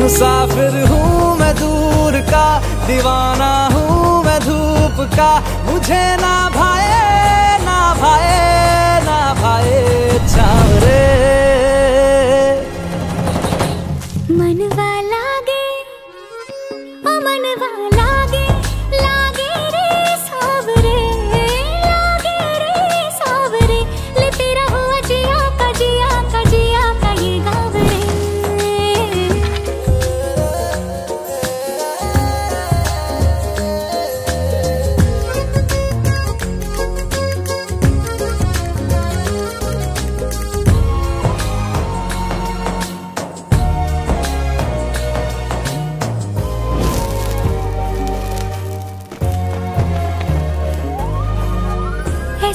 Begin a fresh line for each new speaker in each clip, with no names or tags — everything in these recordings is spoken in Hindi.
मुसाफिर हूँ मैं दूर दीवाना हूँ मैं धूप का। मुझे ना भाए ना भाए ना भाए चावरे।
मनवा लागे, ओ मनवा लागे।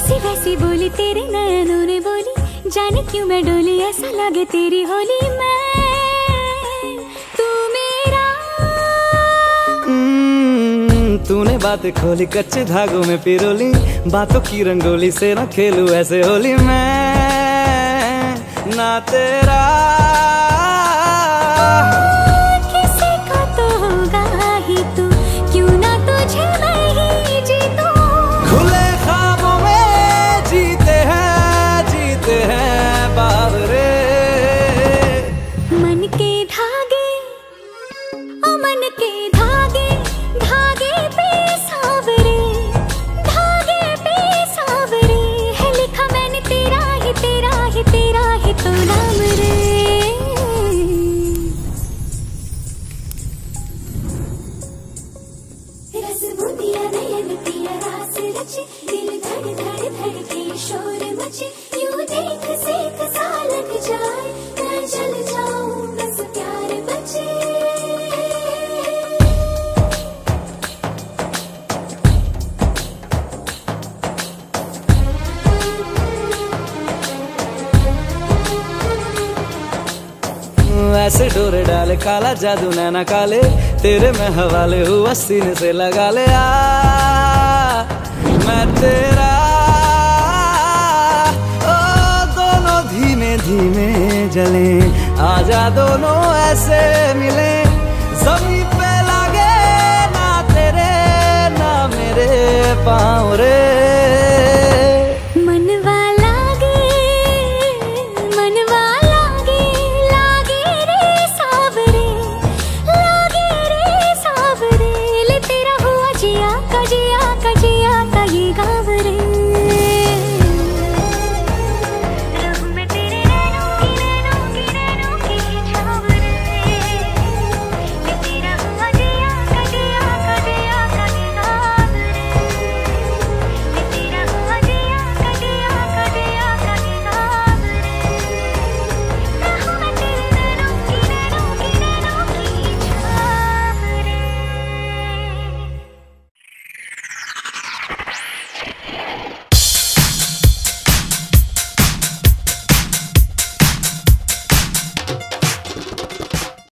ऐसी वैसी बोली तेरे नयनों ने बोली। जाने क्यों मैं डोली ऐसा लगे तेरी होली
हम्म, तूने बातें खोली कच्चे धागों में पिरोली। बातों की रंगोली से ना खेलू ऐसे होली मैं। ना तेरा।
पिया रास रचे दिल धड़ धड़ धड़ के शोर मचे।
ऐसे डोरे डाले, काला जादू नैना काले, तेरे में हवाले हुआ सीने से लगा ले आ। मैं तेरा, ओ, दोनों धीमे धीमे जले, आजा दोनों ऐसे मिले। ज़मीन पे लागे ना तेरे, ना मेरे पाँव रे।